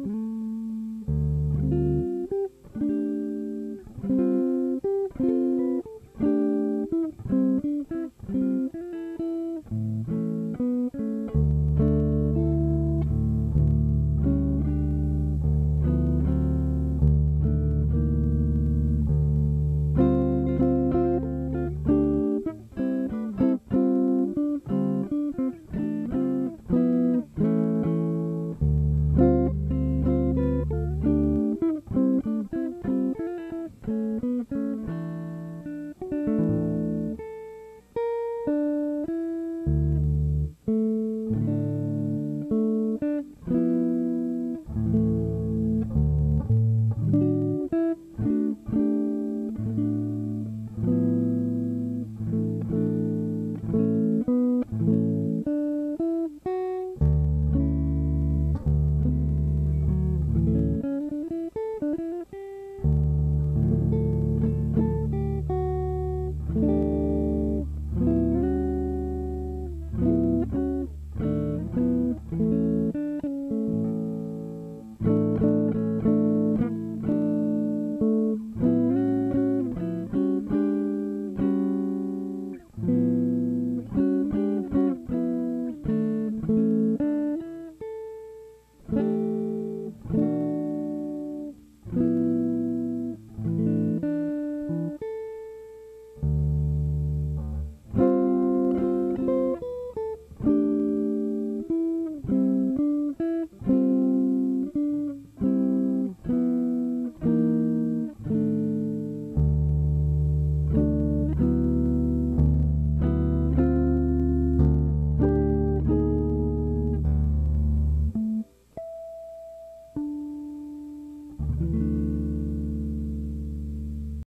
Mm-hmm. you